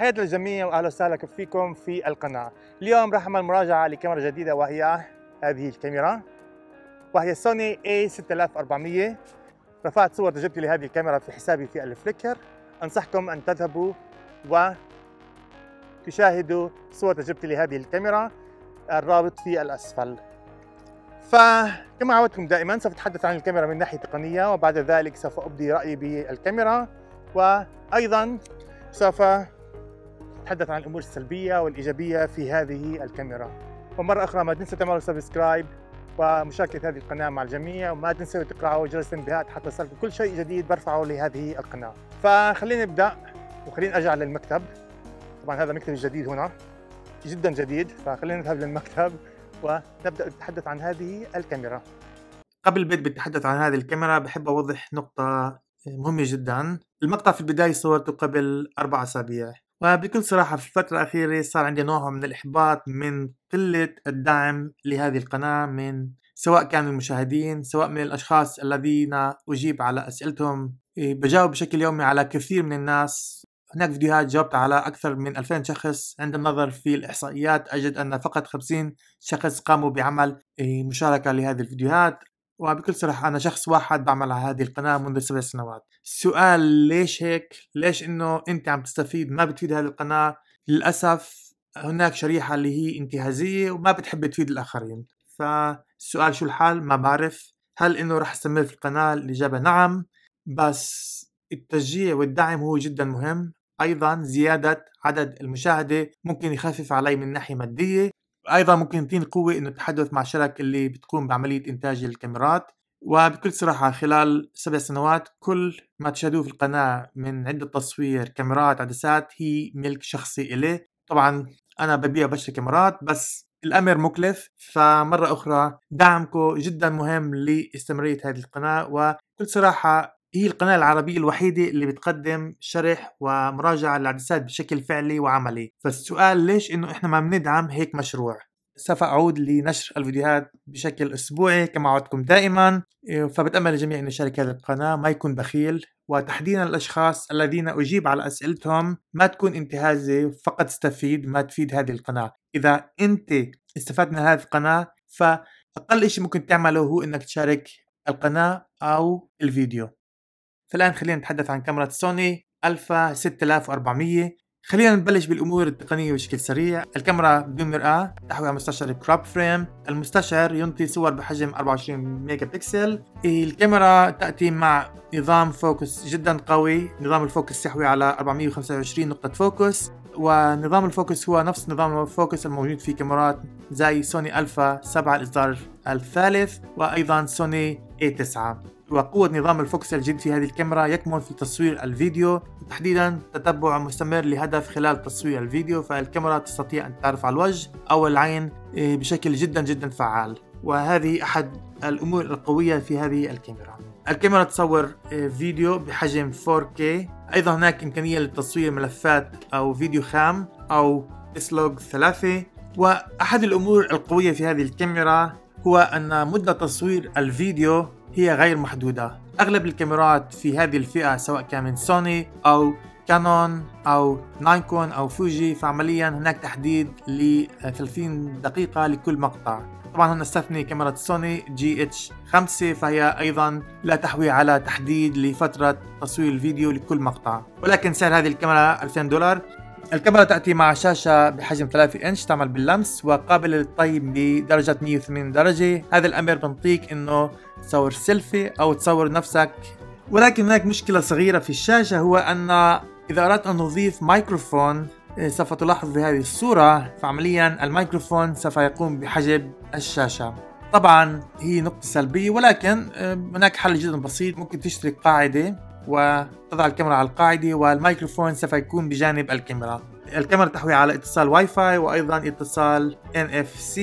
تحياتي للجميع واهلا وسهلا فيكم في القناة. اليوم راح أعمل مراجعة لكاميرا جديدة وهي هذه الكاميرا وهي سوني A6400 رفعت صور تجربتي لهذه الكاميرا في حسابي في الفليكر. أنصحكم أن تذهبوا وتشاهدوا صور تجربتي لهذه الكاميرا الرابط في الأسفل. فكما عودتكم دائما سوف اتحدث عن الكاميرا من ناحية تقنية وبعد ذلك سوف أبدي رأيي بالكاميرا. وأيضا سوف نتحدث عن الأمور السلبية والإيجابية في هذه الكاميرا. ومرة أخرى ما تنسوا تعملوا سبسكرايب ومشاركة هذه القناة مع الجميع وما تنسوا تقرأوا جرس الانبهات حتى يصلكم كل شيء جديد برفعه لهذه القناة. فخلينا نبدأ وخلينا أرجع للمكتب. طبعا هذا مكتبي الجديد هنا جدا جديد. فخلينا نذهب للمكتب ونبدأ نتحدث عن هذه الكاميرا. قبل البدء بالتحدث عن هذه الكاميرا بحب أوضح نقطة مهمة جدا. المقطع في البداية صورته قبل أربع أسابيع. وبكل صراحة في الفترة الأخيرة صار عندي نوع من الإحباط من قلة الدعم لهذه القناة من سواء كانوا المشاهدين سواء من الأشخاص الذين أجيب على أسئلتهم. بجاوب بشكل يومي على كثير من الناس. هناك فيديوهات جاوبت على أكثر من 2000 شخص. عند النظر في الإحصائيات أجد أن فقط 50 شخص قاموا بعمل مشاركة لهذه الفيديوهات. وبكل صراحة أنا شخص واحد بعمل على هذه القناة منذ سبع سنوات السؤال ليش هيك؟ ليش إنه أنت عم تستفيد ما بتفيد هذه القناة؟ للأسف هناك شريحة اللي هي انتهازية وما بتحب تفيد الآخرين فالسؤال شو الحال؟ ما بعرف هل إنه رح أستمر في القناة؟ الإجابة نعم بس التشجيع والدعم هو جدا مهم أيضا زيادة عدد المشاهدة ممكن يخفف علي من ناحية مادية أيضا ممكن يعطيني قوة إنه اتحدث مع شركة اللي بتقوم بعملية إنتاج الكاميرات وبكل صراحة خلال سبع سنوات كل ما تشاهدوه في القناة من عدة تصوير كاميرات عدسات هي ملك شخصي إلي. طبعا أنا ببيع بشتري كاميرات بس الأمر مكلف فمرة أخرى دعمكم جدا مهم لإستمرارية هذه القناة وبكل صراحة هي القناة العربية الوحيدة اللي بتقدم شرح ومراجعة للعدسات بشكل فعلي وعملي. فالسؤال ليش إنه إحنا ما بندعم هيك مشروع؟ سوف أعود لنشر الفيديوهات بشكل أسبوعي كما عودتكم دائما. فبتأمل الجميع إنه يشارك هذه القناة ما يكون بخيل. وتحديدا الأشخاص الذين أجيب على أسئلتهم ما تكون انتهازي فقط تستفيد ما تفيد هذه القناة. إذا أنت استفدت من هذه القناة فأقل شيء ممكن تعمله هو إنك تشارك القناة أو الفيديو. فالآن خلينا نتحدث عن كاميرا سوني ألفا 6400 خلينا نبلش بالأمور التقنية بشكل سريع. الكاميرا بدون مرآة تحوي على مستشعر crop frame المستشعر ينطي صور بحجم 24 ميجا بكسل الكاميرا تأتي مع نظام focus جدا قوي. نظام ال focus يحوي على 425 نقطة focus ونظام ال focus هو نفس نظام ال focus الموجود في كاميرات زي سوني ألفا 7 الاصدار الثالث وأيضا سوني A9 وقوة نظام ال focus الجديد في هذه الكاميرا يكمن في تصوير الفيديو. وتحديدا تتبع مستمر لهدف خلال تصوير الفيديو فالكاميرا تستطيع أن تعرف على الوجه أو العين إيه، بشكل جدا جدا فعال. وهذه أحد الأمور القوية في هذه الكاميرا. الكاميرا تصور إيه، فيديو بحجم 4K أيضا هناك إمكانية لتصوير ملفات أو فيديو خام أو S-Log ثلاثة. وأحد الأمور القوية في هذه الكاميرا هو أن مدة تصوير الفيديو هي غير محدودة. أغلب الكاميرات في هذه الفئة سواء كان من سوني أو كانون أو نايكون أو فوجي فعمليا هناك تحديد ل 30 دقيقة لكل مقطع. طبعا هنا نستثني كاميرا سوني GH5 فهي أيضا لا تحوي على تحديد لفترة تصوير الفيديو لكل مقطع. ولكن سعر هذه الكاميرا 2000 دولار. الكاميرا تأتي مع شاشة بحجم 3 إنش تعمل باللمس وقابلة للطي بدرجة 180 درجة. هذا الأمر بنطيك إنه تصور سيلفي أو تصور نفسك. ولكن هناك مشكلة صغيرة في الشاشة هو أن إذا أردت أن نضيف مايكروفون إيه، سوف تلاحظ في هذه الصورة فعمليا الميكروفون سوف يقوم بحجب الشاشة. طبعا هي نقطة سلبية ولكن إيه، هناك حل جدا بسيط ممكن تشتري قاعدة. وتضع الكاميرا على القاعدة والميكروفون سوف يكون بجانب الكاميرا. الكاميرا تحوي على اتصال واي فاي وأيضا اتصال NFC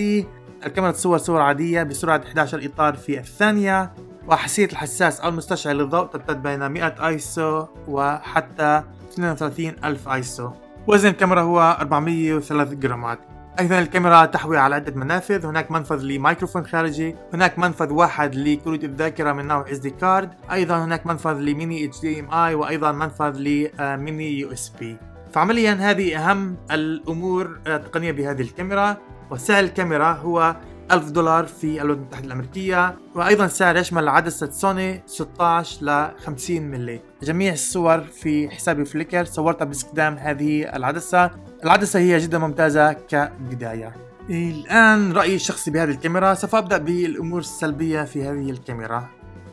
الكاميرا تصور صور عادية بسرعة 11 إطار في الثانية وحساسية الحساس أو المستشعر للضوء تمتد بين 100 أيسو وحتى 32 ألف أيسو. وزن الكاميرا هو 403 جرامات. أيضا الكاميرا تحوي على عدة منافذ. هناك منفذ لميكروفون خارجي هناك منفذ واحد لكروت الذاكرة من نوع SD card أيضا هناك منفذ ل mini HDMI وأيضا منفذ ل mini USB. فعمليا هذه أهم الأمور التقنية بهذه الكاميرا. وسعر الكاميرا هو 1000 دولار في الولايات المتحدة الأمريكية وأيضا سعر يشمل عدسة سوني 16 ل 50 ملي جميع الصور في حسابي Flickr صورتها باستخدام هذه العدسة. العدسة هي جدا ممتازة كبداية. الآن رأيي الشخصي بهذه الكاميرا سوف أبدأ بالأمور السلبية في هذه الكاميرا.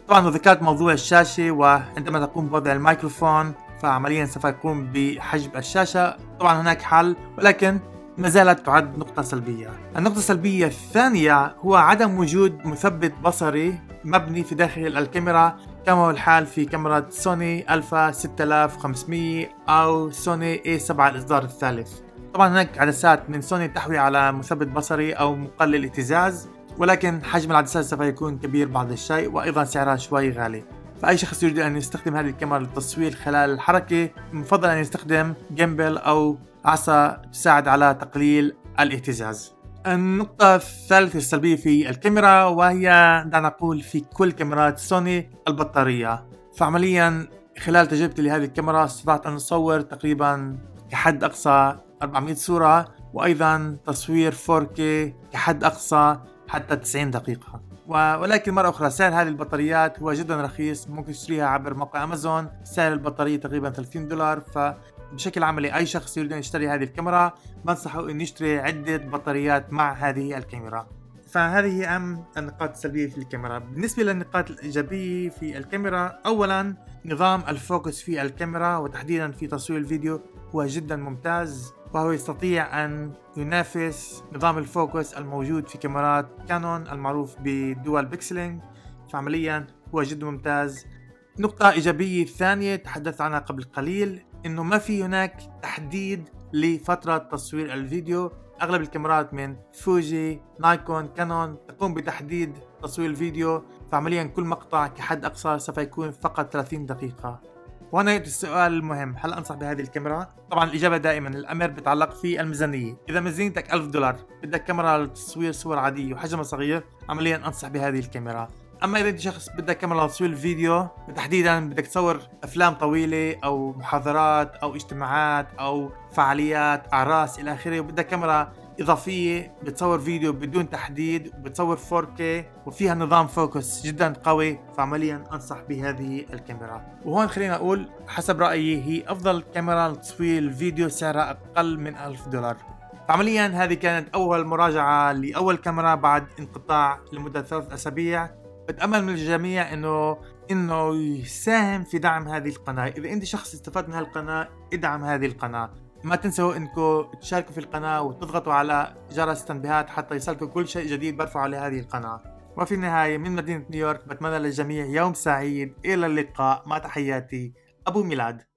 طبعا ذكرت موضوع الشاشة وعندما تقوم بوضع الميكروفون فعمليا سوف يقوم بحجب الشاشة. طبعا هناك حل ولكن ما زالت تعد نقطة سلبية. النقطة السلبية الثانية هو عدم وجود مثبت بصري مبني في داخل الكاميرا كما هو الحال في كاميرا سوني ألفا 6500 أو سوني A7 الإصدار الثالث. طبعا هناك عدسات من سوني تحوي على مثبت بصري أو مقلل اهتزاز ولكن حجم العدسات سوف يكون كبير بعض الشيء وأيضا سعرها شوي غالي. فأي شخص يريد أن يستخدم هذه الكاميرا للتصوير خلال الحركة يفضل أن يستخدم gimbal أو عصا تساعد على تقليل الاهتزاز. النقطة الثالثة السلبية في الكاميرا وهي دعنا نقول في كل كاميرات سوني البطارية. فعمليا خلال تجربتي لهذه الكاميرا استطعت أن أصور تقريبا كحد أقصى 400 صورة وأيضا تصوير 4K كحد أقصى حتى 90 دقيقة. ولكن مرة أخرى سعر هذه البطاريات هو جدا رخيص. ممكن تشتريها عبر موقع أمازون. سعر البطارية تقريبا 30 دولار. فبشكل عملي أي شخص يريد أن يشتري هذه الكاميرا بنصحه أن يشتري عدة بطاريات مع هذه الكاميرا. فهذه أهم النقاط السلبية في الكاميرا. بالنسبة للنقاط الإيجابية في الكاميرا أولا نظام ال focus في الكاميرا وتحديدا في تصوير الفيديو هو جدا ممتاز وهو يستطيع أن ينافس نظام ال focus الموجود في كاميرات كانون المعروف ب dual pixel. فعمليا هو جدا ممتاز. نقطة إيجابية ثانية تحدثت عنها قبل قليل إنه ما في هناك تحديد لفترة تصوير الفيديو. أغلب الكاميرات من فوجي نايكون كانون تقوم بتحديد تصوير الفيديو فعمليا كل مقطع كحد أقصى سوف يكون فقط 30 دقيقة. وهنا يأتي السؤال المهم هل أنصح بهذه الكاميرا؟ طبعا الإجابة دائما الأمر بتعلق في الميزانية. إذا ميزانيتك 1000 دولار بدك كاميرا لتصوير صور عادية وحجمها صغير عمليا أنصح بهذه الكاميرا. أما إذا أنت شخص بدك كاميرا لتصوير فيديو تحديدا بدك تصور أفلام طويلة أو محاضرات أو اجتماعات أو فعاليات أعراس إلى آخره وبدك كاميرا إضافية بتصور فيديو بدون تحديد وبتصور 4K وفيها نظام فوكس جدا قوي فعمليا أنصح بهذه الكاميرا. وهون خلينا أقول حسب رأيي هي أفضل كاميرا لتصوير الفيديو سعرها أقل من 1000 دولار. فعمليا هذه كانت أول مراجعة لأول كاميرا بعد انقطاع لمدة ثلاث أسابيع. بتأمل من الجميع إنه إنه يساهم في دعم هذه القناة. إذا أنت شخص استفاد من هالقناة ادعم هذه القناة. ما تنسوا إنكم تشاركوا في القناة وتضغطوا على جرس التنبيهات حتى يصلكم كل شيء جديد. برفعه على هذه القناة. وفي النهاية من مدينة نيويورك بتمنى للجميع يوم سعيد. إلى اللقاء. مع تحياتي أبو ميلاد.